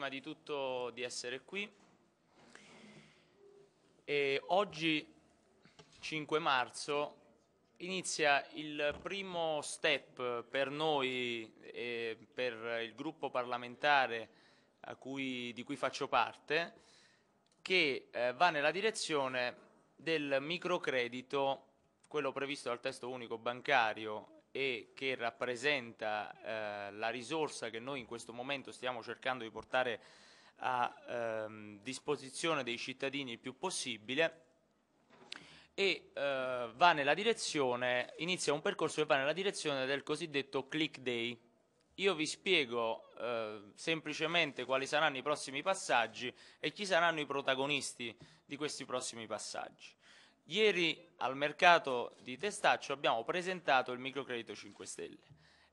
prima di tutto di essere qui. E oggi, 5 marzo, inizia il primo step per noi e per il gruppo parlamentare cui, di cui faccio parte, che eh, va nella direzione del microcredito, quello previsto dal testo unico bancario e che rappresenta eh, la risorsa che noi in questo momento stiamo cercando di portare a ehm, disposizione dei cittadini il più possibile e eh, va nella direzione, inizia un percorso che va nella direzione del cosiddetto click day. Io vi spiego eh, semplicemente quali saranno i prossimi passaggi e chi saranno i protagonisti di questi prossimi passaggi. Ieri al mercato di Testaccio abbiamo presentato il microcredito 5 Stelle.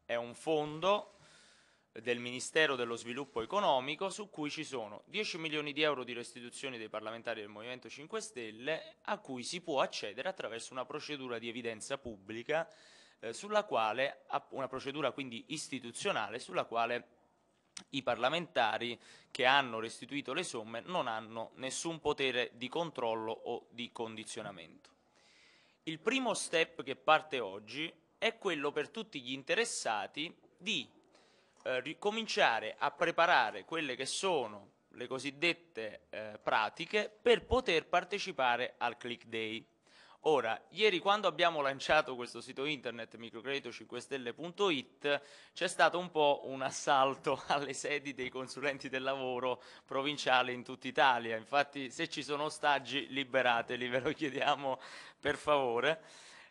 È un fondo del Ministero dello Sviluppo Economico su cui ci sono 10 milioni di euro di restituzioni dei parlamentari del Movimento 5 Stelle a cui si può accedere attraverso una procedura di evidenza pubblica eh, sulla quale, una procedura quindi istituzionale sulla quale i parlamentari che hanno restituito le somme non hanno nessun potere di controllo o di condizionamento. Il primo step che parte oggi è quello per tutti gli interessati di eh, ricominciare a preparare quelle che sono le cosiddette eh, pratiche per poter partecipare al Click Day. Ora, ieri quando abbiamo lanciato questo sito internet microcredito5stelle.it c'è stato un po' un assalto alle sedi dei consulenti del lavoro provinciali in tutta Italia. Infatti se ci sono ostaggi liberateli, ve lo chiediamo per favore.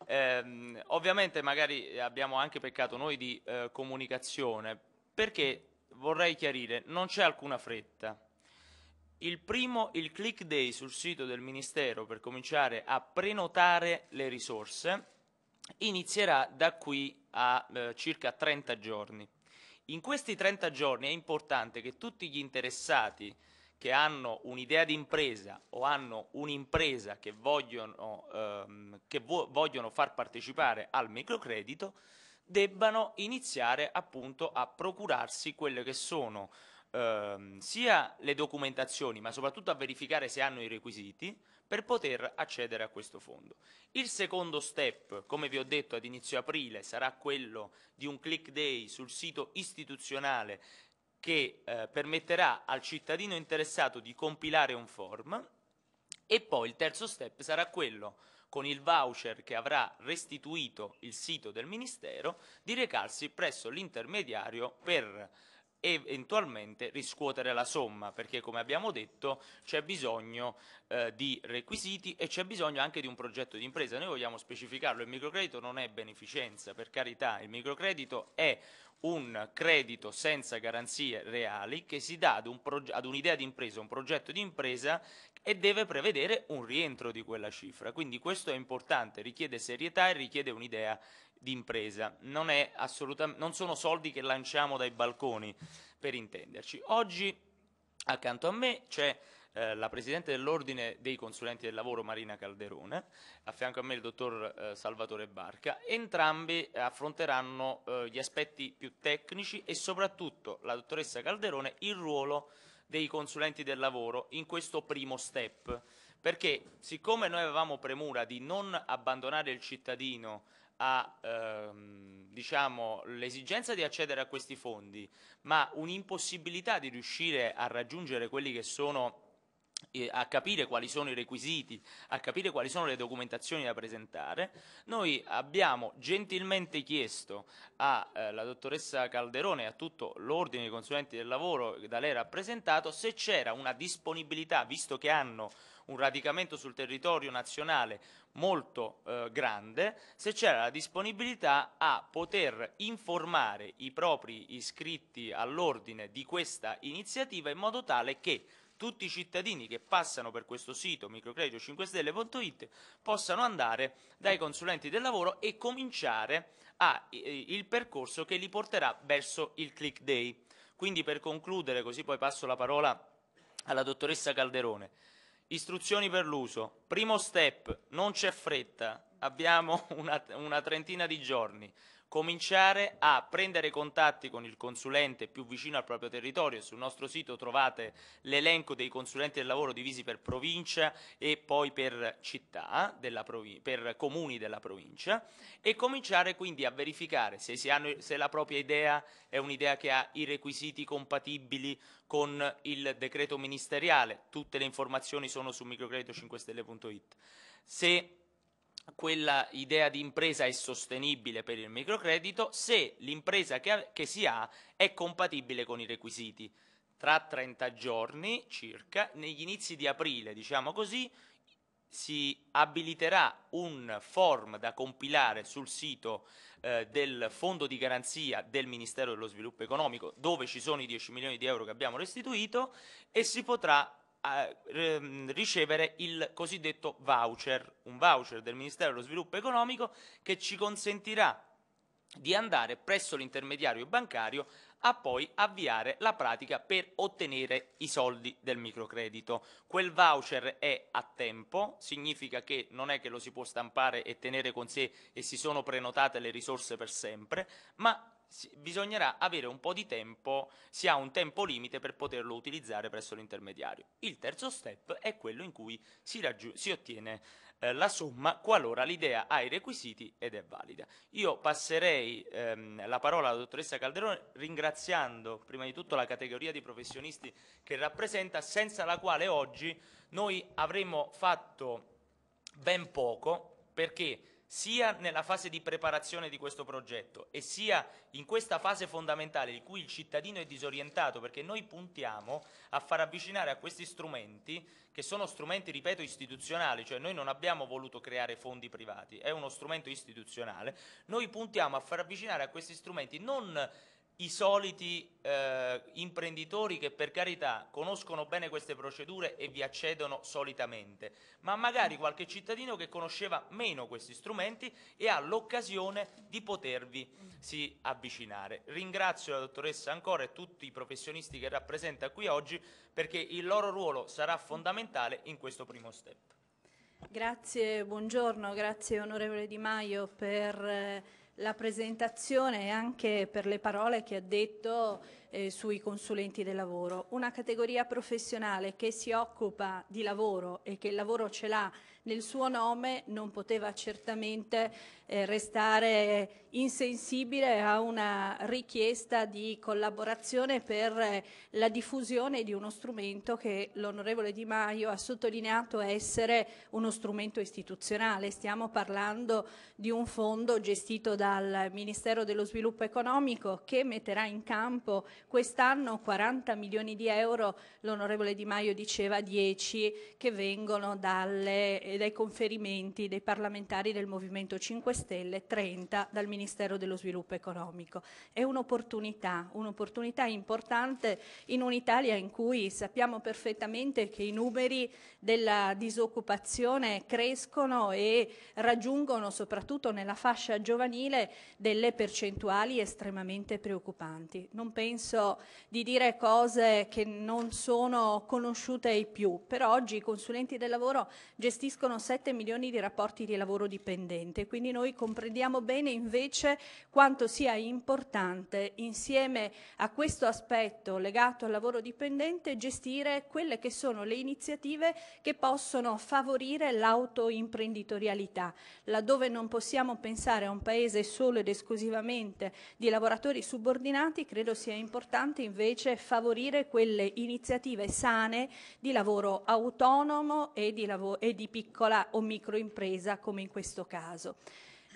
Eh, ovviamente magari abbiamo anche peccato noi di eh, comunicazione perché vorrei chiarire, non c'è alcuna fretta. Il primo, il click day sul sito del Ministero per cominciare a prenotare le risorse inizierà da qui a eh, circa 30 giorni. In questi 30 giorni è importante che tutti gli interessati che hanno un'idea di impresa o hanno un'impresa che, vogliono, ehm, che vo vogliono far partecipare al microcredito debbano iniziare appunto a procurarsi quelle che sono ehm, sia le documentazioni, ma soprattutto a verificare se hanno i requisiti per poter accedere a questo fondo. Il secondo step, come vi ho detto ad inizio aprile, sarà quello di un click day sul sito istituzionale che eh, permetterà al cittadino interessato di compilare un form e poi il terzo step sarà quello con il voucher che avrà restituito il sito del Ministero di recarsi presso l'intermediario per eventualmente riscuotere la somma, perché come abbiamo detto c'è bisogno eh, di requisiti e c'è bisogno anche di un progetto di impresa. Noi vogliamo specificarlo, il microcredito non è beneficenza, per carità, il microcredito è un credito senza garanzie reali che si dà ad, un ad un'idea di impresa, un progetto di impresa e deve prevedere un rientro di quella cifra. Quindi questo è importante, richiede serietà e richiede un'idea di impresa. Non, non sono soldi che lanciamo dai balconi, per intenderci. Oggi accanto a me c'è eh, la Presidente dell'Ordine dei Consulenti del Lavoro Marina Calderone, a fianco a me il Dottor eh, Salvatore Barca. Entrambi affronteranno eh, gli aspetti più tecnici e soprattutto la Dottoressa Calderone il ruolo dei consulenti del lavoro in questo primo step, perché siccome noi avevamo premura di non abbandonare il cittadino a ehm, diciamo, l'esigenza di accedere a questi fondi, ma un'impossibilità di riuscire a raggiungere quelli che sono a capire quali sono i requisiti, a capire quali sono le documentazioni da presentare, noi abbiamo gentilmente chiesto alla eh, dottoressa Calderone e a tutto l'ordine dei consulenti del lavoro da lei rappresentato se c'era una disponibilità, visto che hanno un radicamento sul territorio nazionale molto eh, grande, se c'era la disponibilità a poter informare i propri iscritti all'ordine di questa iniziativa in modo tale che tutti i cittadini che passano per questo sito microcredito5stelle.it possano andare dai consulenti del lavoro e cominciare a, il percorso che li porterà verso il click day. Quindi per concludere, così poi passo la parola alla dottoressa Calderone. Istruzioni per l'uso. Primo step, non c'è fretta, abbiamo una, una trentina di giorni. Cominciare a prendere contatti con il consulente più vicino al proprio territorio. Sul nostro sito trovate l'elenco dei consulenti del lavoro divisi per provincia e poi per città, per comuni della provincia e cominciare quindi a verificare se, hanno, se la propria idea è un'idea che ha i requisiti compatibili con il decreto ministeriale. Tutte le informazioni sono su microcredito5stelle.it. Se quella idea di impresa è sostenibile per il microcredito se l'impresa che, che, si ha è compatibile con i requisiti. Tra 30 giorni circa, negli inizi di aprile, diciamo così, si abiliterà un form da compilare sul sito eh, del fondo di garanzia del Ministero dello Sviluppo Economico dove ci sono i 10 milioni di euro che abbiamo restituito e si potrà ricevere il cosiddetto voucher, un voucher del Ministero dello Sviluppo Economico che ci consentirà di andare presso l'intermediario bancario a poi avviare la pratica per ottenere i soldi del microcredito. Quel voucher è a tempo, significa che non è che lo si può stampare e tenere con sé e si sono prenotate le risorse per sempre, ma bisognerà avere un po' di tempo, si ha un tempo limite per poterlo utilizzare presso l'intermediario. Il terzo step è quello in cui si, si ottiene eh, la somma qualora l'idea ha i requisiti ed è valida. Io passerei ehm, la parola alla dottoressa Calderone ringraziando prima di tutto la categoria di professionisti che rappresenta, senza la quale oggi noi avremmo fatto ben poco perché sia nella fase di preparazione di questo progetto e sia in questa fase fondamentale di cui il cittadino è disorientato perché noi puntiamo a far avvicinare a questi strumenti che sono strumenti, ripeto, istituzionali, cioè noi non abbiamo voluto creare fondi privati, è uno strumento istituzionale, noi puntiamo a far avvicinare a questi strumenti non i soliti eh, imprenditori che per carità conoscono bene queste procedure e vi accedono solitamente, ma magari qualche cittadino che conosceva meno questi strumenti e ha l'occasione di potervi si avvicinare. Ringrazio la dottoressa ancora e tutti i professionisti che rappresenta qui oggi perché il loro ruolo sarà fondamentale in questo primo step. Grazie, buongiorno, grazie onorevole Di Maio per eh, la presentazione e anche per le parole che ha detto eh, sui consulenti del lavoro. Una categoria professionale che si occupa di lavoro e che il lavoro ce l'ha nel suo nome non poteva certamente eh, restare insensibile a una richiesta di collaborazione per eh, la diffusione di uno strumento che l'onorevole Di Maio ha sottolineato essere uno strumento istituzionale. Stiamo parlando di un fondo gestito dal Ministero dello Sviluppo Economico che metterà in campo quest'anno 40 milioni di euro, l'onorevole Di Maio diceva 10 che vengono dalle, dai conferimenti dei parlamentari del Movimento 5 Stelle, 30 dal Ministero dello Sviluppo Economico. È un'opportunità, un'opportunità importante in un'Italia in cui sappiamo perfettamente che i numeri della disoccupazione crescono e raggiungono soprattutto nella fascia giovanile delle percentuali estremamente preoccupanti. Non penso di dire cose che non sono conosciute ai più, però oggi i consulenti del lavoro gestiscono 7 milioni di rapporti di lavoro dipendente, quindi noi comprendiamo bene invece quanto sia importante insieme a questo aspetto legato al lavoro dipendente gestire quelle che sono le iniziative che possono favorire l'autoimprenditorialità, laddove non possiamo pensare a un paese solo ed esclusivamente di lavoratori subordinati, credo sia importante invece favorire quelle iniziative sane di lavoro autonomo e di, lavoro, e di piccola o microimpresa come in questo caso.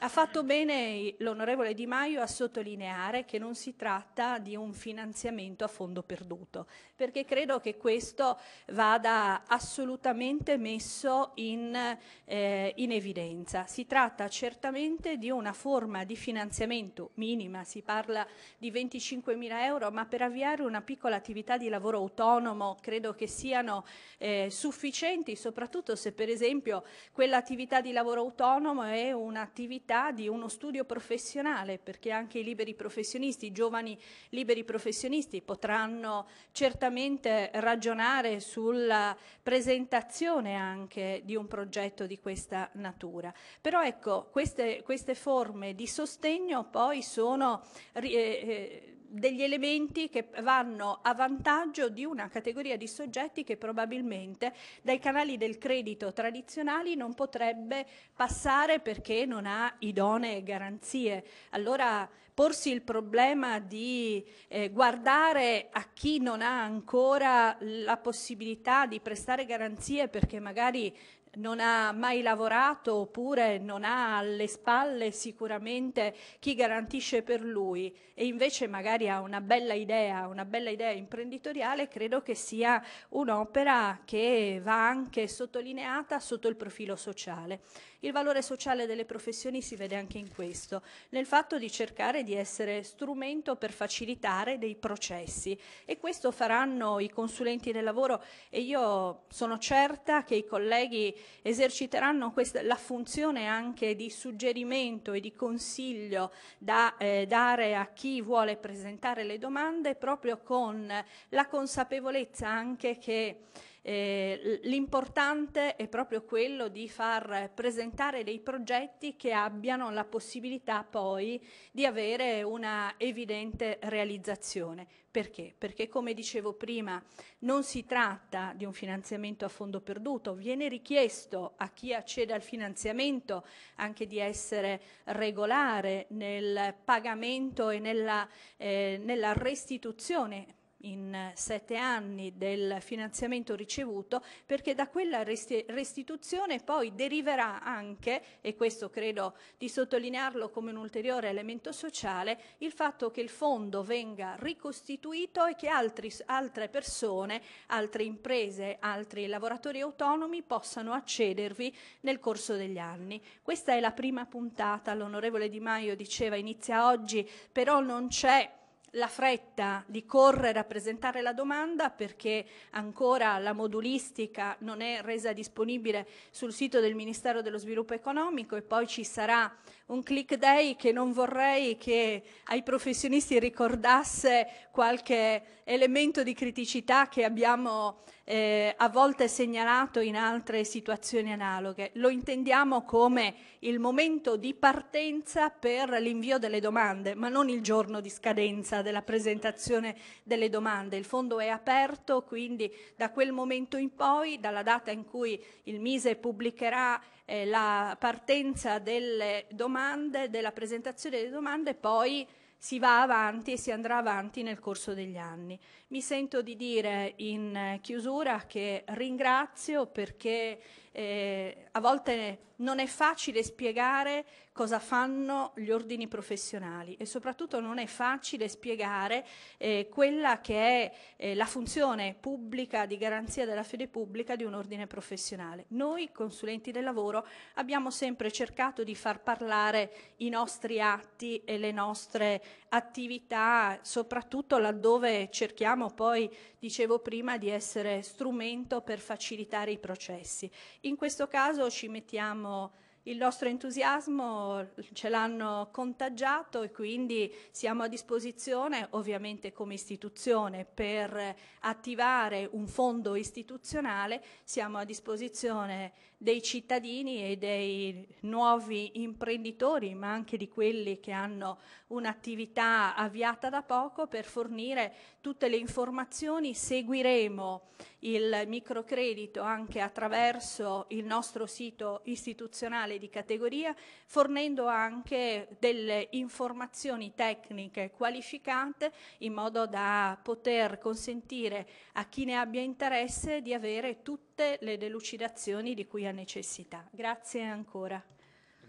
Ha fatto bene l'onorevole Di Maio a sottolineare che non si tratta di un finanziamento a fondo perduto, perché credo che questo vada assolutamente messo in, eh, in evidenza. Si tratta certamente di una forma di finanziamento minima, si parla di 25 mila euro, ma per avviare una piccola attività di lavoro autonomo credo che siano eh, sufficienti, soprattutto se per esempio quell'attività di lavoro autonomo è un'attività possibilità di uno studio professionale, perché anche i liberi professionisti, i giovani liberi professionisti potranno certamente ragionare sulla presentazione anche di un progetto di questa natura. Però ecco, queste, queste forme di sostegno poi sono eh, eh degli elementi che vanno a vantaggio di una categoria di soggetti che probabilmente dai canali del credito tradizionali non potrebbe passare perché non ha idonee garanzie. Allora porsi il problema di eh, guardare a chi non ha ancora la possibilità di prestare garanzie perché magari non ha mai lavorato oppure non ha alle spalle sicuramente chi garantisce per lui e invece magari ha una bella idea, una bella idea imprenditoriale, credo che sia un'opera che va anche sottolineata sotto il profilo sociale. Il valore sociale delle professioni si vede anche in questo, nel fatto di cercare di essere strumento per facilitare dei processi. E questo faranno i consulenti del lavoro. E io sono certa che i colleghi eserciteranno questa, la funzione anche di suggerimento e di consiglio da eh, dare a chi vuole presentare le domande proprio con la consapevolezza anche che eh, l'importante è proprio quello di far presentare dei progetti che abbiano la possibilità poi di avere una evidente realizzazione. Perché? Perché come dicevo prima non si tratta di un finanziamento a fondo perduto, viene richiesto a chi accede al finanziamento anche di essere regolare nel pagamento e nella, eh, nella restituzione in sette anni del finanziamento ricevuto, perché da quella restituzione poi deriverà anche, e questo credo di sottolinearlo come un ulteriore elemento sociale, il fatto che il fondo venga ricostituito e che altri, altre persone, altre imprese, altri lavoratori autonomi possano accedervi nel corso degli anni. Questa è la prima puntata, l'onorevole Di Maio diceva inizia oggi, però non c'è la fretta di correre a presentare la domanda perché ancora la modulistica non è resa disponibile sul sito del Ministero dello Sviluppo Economico e poi ci sarà un click day che non vorrei che ai professionisti ricordasse qualche elemento di criticità che abbiamo eh, a volte segnalato in altre situazioni analoghe. Lo intendiamo come il momento di partenza per l'invio delle domande, ma non il giorno di scadenza della presentazione delle domande. Il fondo è aperto, quindi da quel momento in poi, dalla data in cui il Mise pubblicherà eh, la partenza delle domande, della presentazione delle domande, poi si va avanti e si andrà avanti nel corso degli anni. Mi sento di dire in chiusura che ringrazio perché eh, a volte non è facile spiegare cosa fanno gli ordini professionali e soprattutto non è facile spiegare eh, quella che è eh, la funzione pubblica di garanzia della fede pubblica di un ordine professionale. Noi, consulenti del lavoro, abbiamo sempre cercato di far parlare i nostri atti e le nostre attività, soprattutto laddove cerchiamo poi, dicevo prima, di essere strumento per facilitare i processi. In questo caso ci mettiamo il nostro entusiasmo ce l'hanno contagiato e quindi siamo a disposizione ovviamente come istituzione per attivare un fondo istituzionale, siamo a disposizione dei cittadini e dei nuovi imprenditori, ma anche di quelli che hanno un'attività avviata da poco per fornire tutte le informazioni. Seguiremo il microcredito anche attraverso il nostro sito istituzionale di categoria, fornendo anche delle informazioni tecniche qualificate in modo da poter consentire a chi ne abbia interesse di avere tutte le delucidazioni di cui ha necessità. Grazie ancora.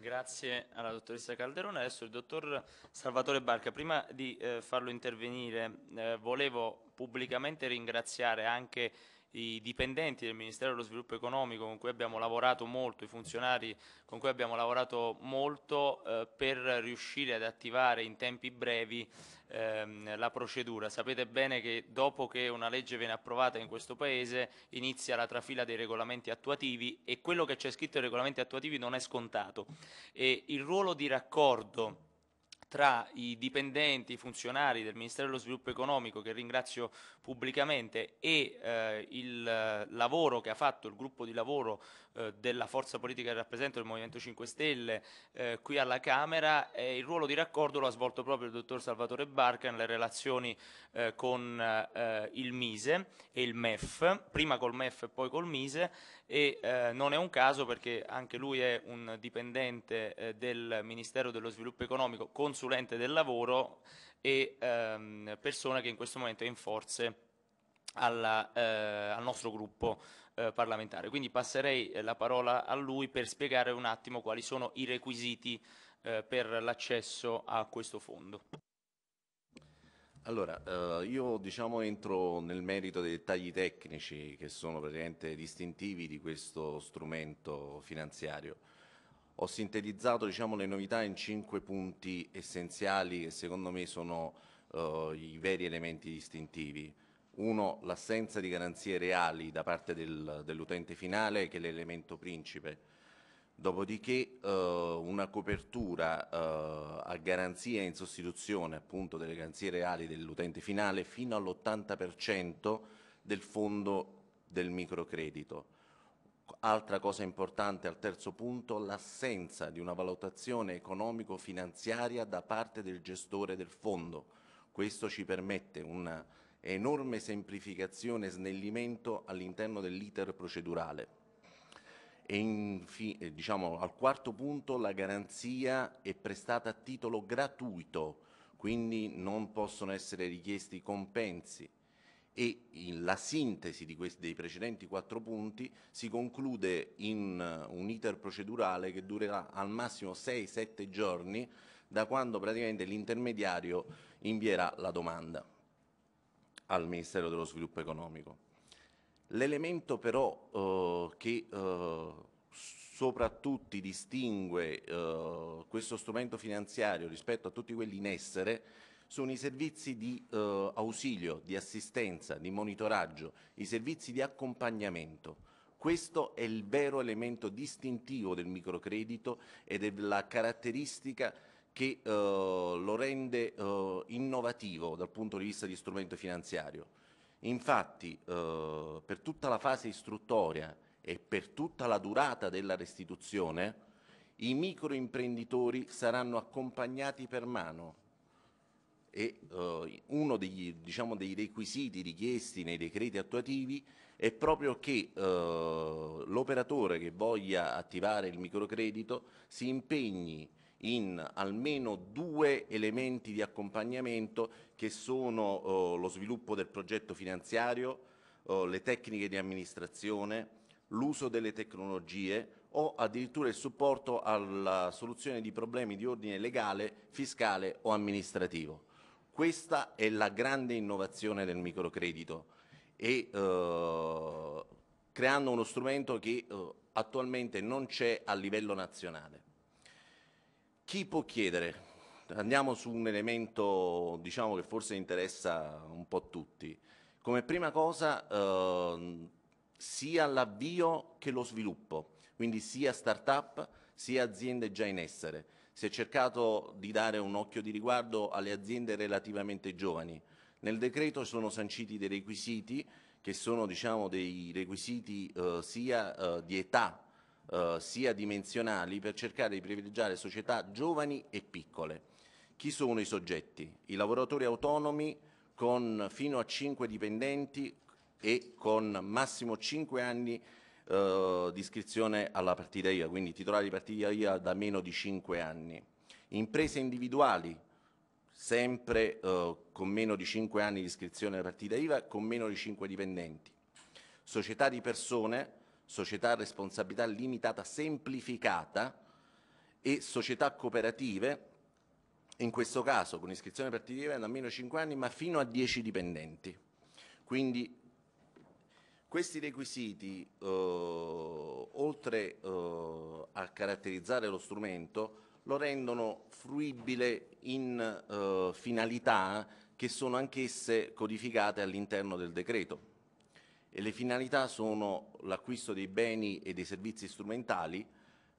Grazie alla dottoressa Calderone. Adesso il dottor Salvatore Barca. Prima di eh, farlo intervenire, eh, volevo pubblicamente ringraziare anche i dipendenti del Ministero dello Sviluppo Economico con cui abbiamo lavorato molto, i funzionari con cui abbiamo lavorato molto eh, per riuscire ad attivare in tempi brevi ehm, la procedura. Sapete bene che dopo che una legge viene approvata in questo Paese inizia la trafila dei regolamenti attuativi e quello che c'è scritto nei regolamenti attuativi non è scontato. E il ruolo di raccordo tra i dipendenti, i funzionari del Ministero dello Sviluppo Economico, che ringrazio pubblicamente, e eh, il eh, lavoro che ha fatto il gruppo di lavoro eh, della forza politica che rappresento, il Movimento 5 Stelle, eh, qui alla Camera, il ruolo di raccordo lo ha svolto proprio il dottor Salvatore Barca nelle relazioni eh, con eh, il Mise e il MEF, prima col MEF e poi col Mise, e eh, non è un caso perché anche lui è un dipendente eh, del Ministero dello Sviluppo Economico, consulente del lavoro e ehm, persona che in questo momento è in forze alla, eh, al nostro gruppo eh, parlamentare. Quindi passerei eh, la parola a lui per spiegare un attimo quali sono i requisiti eh, per l'accesso a questo fondo. Allora, eh, io diciamo entro nel merito dei dettagli tecnici che sono praticamente distintivi di questo strumento finanziario. Ho sintetizzato diciamo, le novità in cinque punti essenziali che secondo me sono eh, i veri elementi distintivi. Uno, l'assenza di garanzie reali da parte del, dell'utente finale, che è l'elemento principe Dopodiché eh, una copertura eh, a garanzia in sostituzione appunto delle garanzie reali dell'utente finale fino all'80% del fondo del microcredito. Altra cosa importante al terzo punto, l'assenza di una valutazione economico-finanziaria da parte del gestore del fondo. Questo ci permette una enorme semplificazione e snellimento all'interno dell'iter procedurale. E infi, eh, diciamo, al quarto punto la garanzia è prestata a titolo gratuito, quindi non possono essere richiesti compensi e la sintesi questi, dei precedenti quattro punti si conclude in un iter procedurale che durerà al massimo 6-7 giorni da quando praticamente l'intermediario invierà la domanda al Ministero dello Sviluppo Economico. L'elemento però eh, che eh, soprattutto distingue eh, questo strumento finanziario rispetto a tutti quelli in essere sono i servizi di eh, ausilio, di assistenza, di monitoraggio, i servizi di accompagnamento. Questo è il vero elemento distintivo del microcredito ed è la caratteristica che eh, lo rende eh, innovativo dal punto di vista di strumento finanziario. Infatti, eh, per tutta la fase istruttoria e per tutta la durata della restituzione, i microimprenditori saranno accompagnati per mano e eh, uno degli, diciamo, dei requisiti richiesti nei decreti attuativi è proprio che eh, l'operatore che voglia attivare il microcredito si impegni in almeno due elementi di accompagnamento che sono oh, lo sviluppo del progetto finanziario, oh, le tecniche di amministrazione, l'uso delle tecnologie o addirittura il supporto alla soluzione di problemi di ordine legale, fiscale o amministrativo. Questa è la grande innovazione del microcredito e eh, creando uno strumento che eh, attualmente non c'è a livello nazionale. Chi può chiedere? Andiamo su un elemento diciamo, che forse interessa un po' tutti. Come prima cosa eh, sia l'avvio che lo sviluppo, quindi sia start-up sia aziende già in essere. Si è cercato di dare un occhio di riguardo alle aziende relativamente giovani. Nel decreto sono sanciti dei requisiti che sono diciamo, dei requisiti eh, sia eh, di età eh, sia dimensionali per cercare di privilegiare società giovani e piccole. Chi sono i soggetti? I lavoratori autonomi con fino a 5 dipendenti e con massimo 5 anni eh, di iscrizione alla partita IVA, quindi titolari di partita IVA da meno di 5 anni. Imprese individuali, sempre eh, con meno di 5 anni di iscrizione alla partita IVA, con meno di 5 dipendenti. Società di persone, società a responsabilità limitata semplificata e società cooperative, in questo caso con iscrizione partita da meno di 5 anni ma fino a 10 dipendenti. Quindi Questi requisiti, eh, oltre eh, a caratterizzare lo strumento, lo rendono fruibile in eh, finalità che sono anch'esse codificate all'interno del decreto. E le finalità sono l'acquisto dei beni e dei servizi strumentali,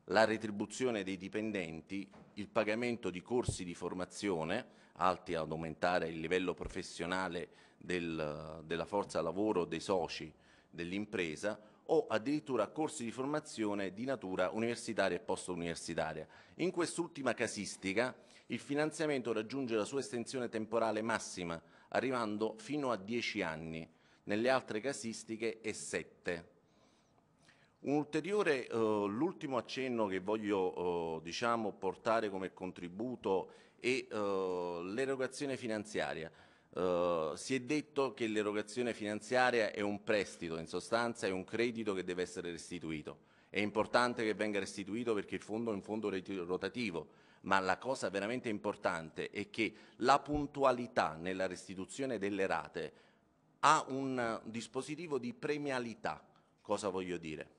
la retribuzione dei dipendenti, il pagamento di corsi di formazione alti ad aumentare il livello professionale del, della forza lavoro dei soci dell'impresa o addirittura corsi di formazione di natura universitaria e post-universitaria. In quest'ultima casistica il finanziamento raggiunge la sua estensione temporale massima, arrivando fino a 10 anni, nelle altre casistiche è 7. Un ulteriore, eh, l'ultimo accenno che voglio eh, diciamo, portare come contributo è eh, l'erogazione finanziaria. Uh, si è detto che l'erogazione finanziaria è un prestito, in sostanza è un credito che deve essere restituito. È importante che venga restituito perché il fondo è un fondo rotativo, ma la cosa veramente importante è che la puntualità nella restituzione delle rate ha un dispositivo di premialità. Cosa voglio dire?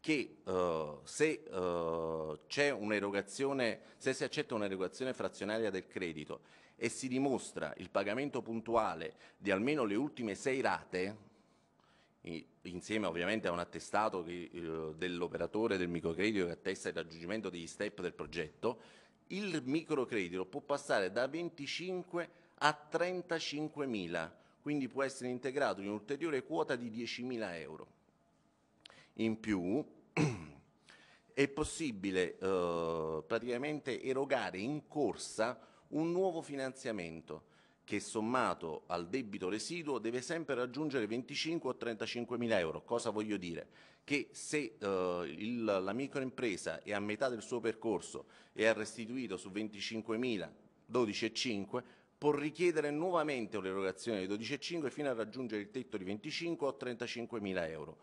Che uh, se, uh, se si accetta un'erogazione frazionaria del credito e si dimostra il pagamento puntuale di almeno le ultime sei rate, insieme ovviamente a un attestato eh, dell'operatore del microcredito che attesta il raggiungimento degli step del progetto, il microcredito può passare da 25 a 35 mila, quindi può essere integrato in un'ulteriore quota di 10 mila euro. In più è possibile eh, praticamente erogare in corsa un nuovo finanziamento che sommato al debito residuo deve sempre raggiungere 25 o 35 mila euro. Cosa voglio dire? Che se eh, il, la microimpresa è a metà del suo percorso e ha restituito su 25 mila 12,5 può richiedere nuovamente un'erogazione di 12,5 fino a raggiungere il tetto di 25 o 35 mila euro.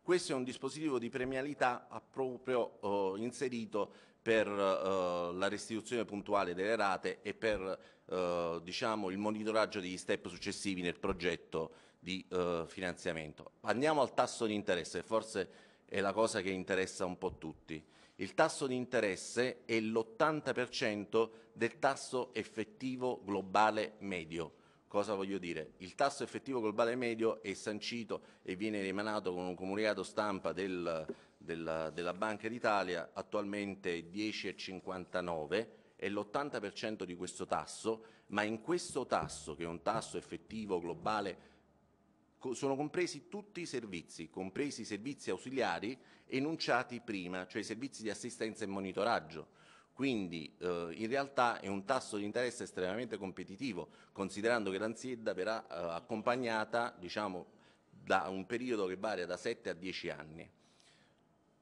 Questo è un dispositivo di premialità proprio eh, inserito per eh, la restituzione puntuale delle rate e per eh, diciamo, il monitoraggio degli step successivi nel progetto di finanziamento. Andiamo al tasso di interesse, forse è la cosa che interessa un po' tutti. Il tasso di interesse è l'80% del tasso effettivo globale medio. Cosa voglio dire? Il tasso effettivo globale medio è sancito e viene emanato con un comunicato stampa del della, della Banca d'Italia attualmente è 10,59 è l'80% di questo tasso, ma in questo tasso, che è un tasso effettivo globale, sono compresi tutti i servizi, compresi i servizi ausiliari enunciati prima, cioè i servizi di assistenza e monitoraggio. Quindi eh, in realtà è un tasso di interesse estremamente competitivo, considerando che l'azienda verrà eh, accompagnata diciamo, da un periodo che varia da 7 a 10 anni.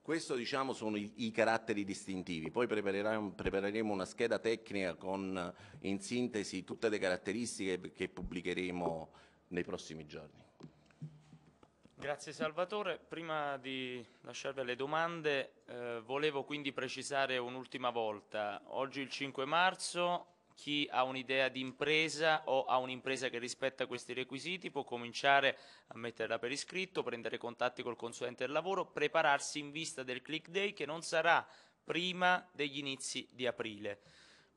Questi diciamo, sono i, i, caratteri distintivi, poi prepareremo, una scheda tecnica con in sintesi tutte le caratteristiche che pubblicheremo nei prossimi giorni. Grazie Salvatore, prima di lasciarvi le domande eh, volevo quindi precisare un'ultima volta, oggi il 5 marzo chi ha un'idea di impresa o ha un'impresa che rispetta questi requisiti può cominciare a metterla per iscritto, prendere contatti col consulente del lavoro, prepararsi in vista del click day che non sarà prima degli inizi di aprile.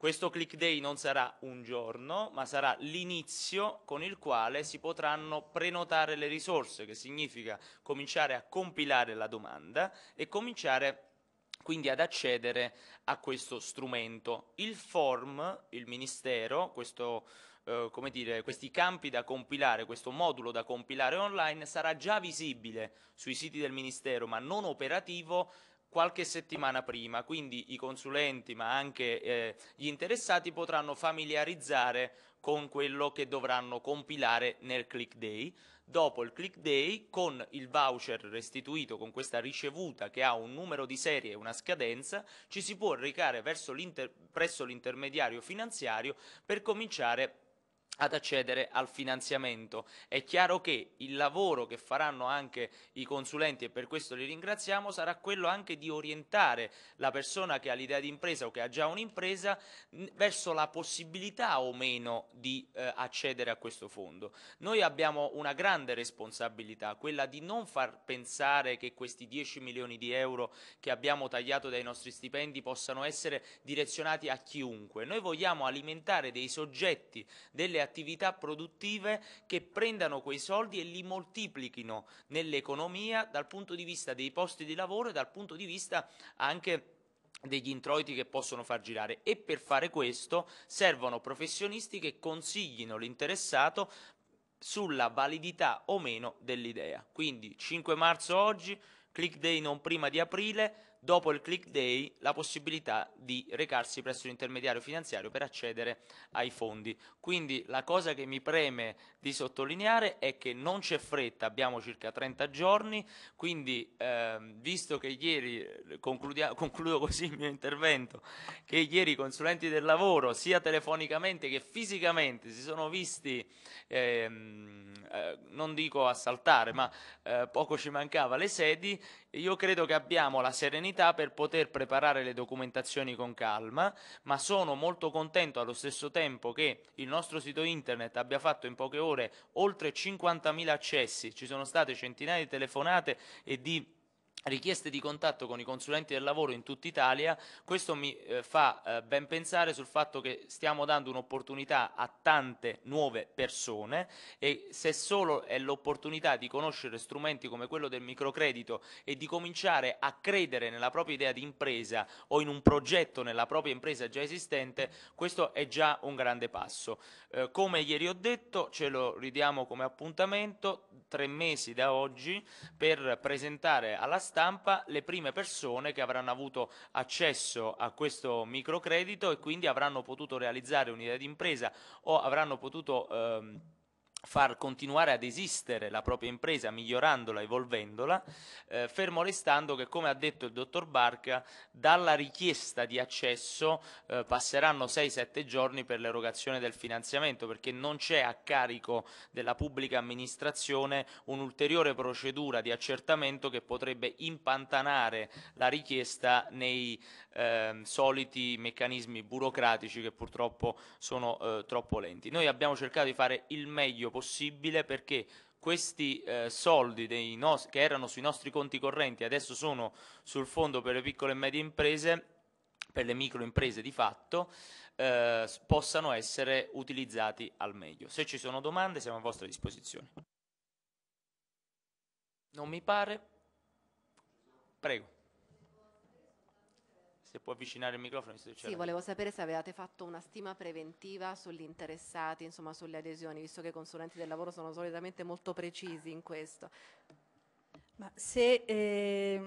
Questo click day non sarà un giorno, ma sarà l'inizio con il quale si potranno prenotare le risorse, che significa cominciare a compilare la domanda e cominciare quindi ad accedere a questo strumento. Il form, il Ministero, questo, eh, dire, questi campi da compilare, questo modulo da compilare online sarà già visibile sui siti del Ministero ma non operativo qualche settimana prima, quindi i consulenti ma anche eh, gli interessati potranno familiarizzare con quello che dovranno compilare nel click day. Dopo il click day con il voucher restituito con questa ricevuta che ha un numero di serie e una scadenza ci si può recare presso l'intermediario finanziario per cominciare ad accedere al finanziamento. È chiaro che il lavoro che faranno anche i consulenti, e per questo li ringraziamo, sarà quello anche di orientare la persona che ha l'idea di impresa o che ha già un'impresa verso la possibilità o meno di eh, accedere a questo fondo. Noi abbiamo una grande responsabilità, quella di non far pensare che questi 10 milioni di euro che abbiamo tagliato dai nostri stipendi possano essere direzionati a chiunque. Noi vogliamo alimentare dei soggetti, delle attività produttive che prendano quei soldi e li moltiplichino nell'economia dal punto di vista dei posti di lavoro e dal punto di vista anche degli introiti che possono far girare e per fare questo servono professionisti che consiglino l'interessato sulla validità o meno dell'idea. Quindi 5 marzo oggi, click day non prima di aprile, dopo il click day la possibilità di recarsi presso l'intermediario finanziario per accedere ai fondi. Quindi la cosa che mi preme di sottolineare è che non c'è fretta, abbiamo circa 30 giorni, quindi ehm, visto che ieri, concludo così il mio intervento, che ieri i consulenti del lavoro sia telefonicamente che fisicamente si sono visti, ehm, eh, non dico assaltare, ma eh, poco ci mancava le sedi, io credo che abbiamo la serenità per poter preparare le documentazioni con calma, ma sono molto contento allo stesso tempo che il nostro sito internet abbia fatto in poche ore oltre 50.000 accessi, ci sono state centinaia di telefonate e di richieste di contatto con i consulenti del lavoro in tutta Italia, questo mi eh, fa eh, ben pensare sul fatto che stiamo dando un'opportunità a tante nuove persone e se solo è l'opportunità di conoscere strumenti come quello del microcredito e di cominciare a credere nella propria idea di impresa o in un progetto nella propria impresa già esistente, questo è già un grande passo. Eh, come ieri ho detto, ce lo ridiamo come appuntamento, tre mesi da oggi, per presentare alla stampa stampa le prime persone che avranno avuto accesso a questo microcredito e quindi avranno potuto realizzare un'idea di impresa o avranno potuto ehm, far continuare ad esistere la propria impresa migliorandola, evolvendola, eh, fermo restando che, come ha detto il dottor Barca, dalla richiesta di accesso eh, passeranno 6-7 giorni per l'erogazione del finanziamento, perché non c'è a carico della pubblica amministrazione un'ulteriore procedura di accertamento che potrebbe impantanare la richiesta nei eh, soliti meccanismi burocratici che purtroppo sono eh, troppo lenti. Noi abbiamo cercato di fare il meglio possibile perché questi eh, soldi che erano sui nostri conti correnti adesso sono sul fondo per le piccole e medie imprese, per le microimprese di fatto, eh, possano essere utilizzati al meglio. Se ci sono domande siamo a vostra disposizione. Non mi pare. Prego se può avvicinare il microfono. Sì, volevo sapere se avevate fatto una stima preventiva sugli interessati, insomma sulle adesioni, visto che i consulenti del lavoro sono solitamente molto precisi in questo. Ma se eh,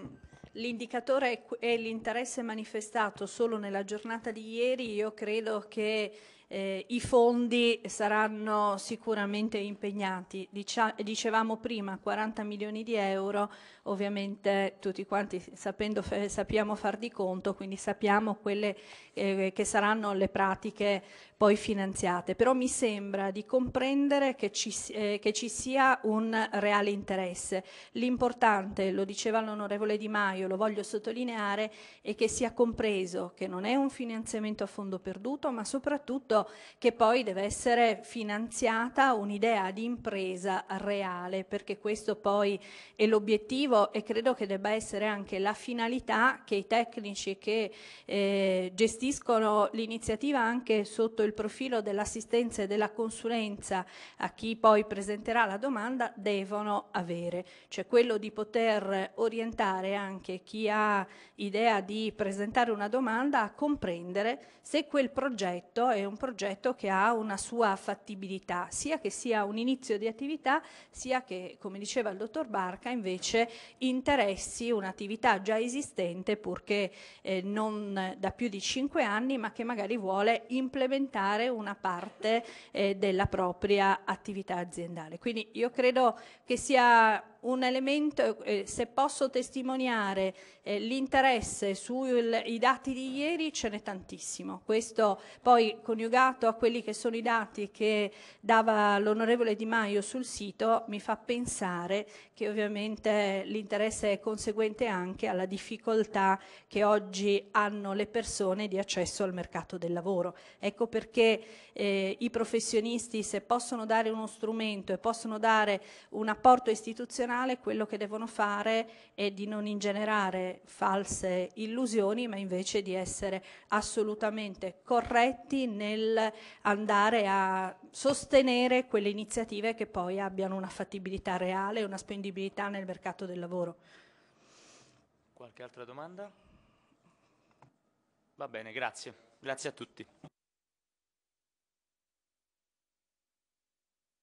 l'indicatore è l'interesse manifestato solo nella giornata di ieri, io credo che eh, i fondi saranno sicuramente impegnati. Dicia dicevamo prima 40 milioni di euro, ovviamente tutti quanti sapendo, sappiamo far di conto, quindi sappiamo quelle eh, che saranno le pratiche poi finanziate, però mi sembra di comprendere che ci, eh, che ci sia un reale interesse. L'importante, lo diceva l'onorevole Di Maio, lo voglio sottolineare, è che sia compreso che non è un finanziamento a fondo perduto, ma soprattutto che poi deve essere finanziata un'idea di impresa reale, perché questo poi è l'obiettivo e credo che debba essere anche la finalità che i tecnici che eh, gestiscono l'iniziativa anche sotto il profilo dell'assistenza e della consulenza a chi poi presenterà la domanda devono avere, cioè quello di poter orientare anche chi ha idea di presentare una domanda a comprendere se quel progetto è un progetto che ha una sua fattibilità, sia che sia un inizio di attività, sia che, come diceva il dottor Barca, invece interessi un'attività già esistente purché eh, non da più di cinque anni, ma che magari vuole implementare una parte eh, della propria attività aziendale. Quindi io credo che sia un elemento, eh, se posso testimoniare eh, l'interesse sui dati di ieri, ce n'è tantissimo. Questo poi coniugato a quelli che sono i dati che dava l'onorevole Di Maio sul sito, mi fa pensare che ovviamente l'interesse è conseguente anche alla difficoltà che oggi hanno le persone di accesso al mercato del lavoro. Ecco perché eh, i professionisti, se possono dare uno strumento e possono dare un apporto istituzionale, quello che devono fare è di non ingenerare false illusioni, ma invece di essere assolutamente corretti nel andare a sostenere quelle iniziative che poi abbiano una fattibilità reale e una spendibilità nel mercato del lavoro. Qualche altra domanda? Va bene, grazie. Grazie a tutti.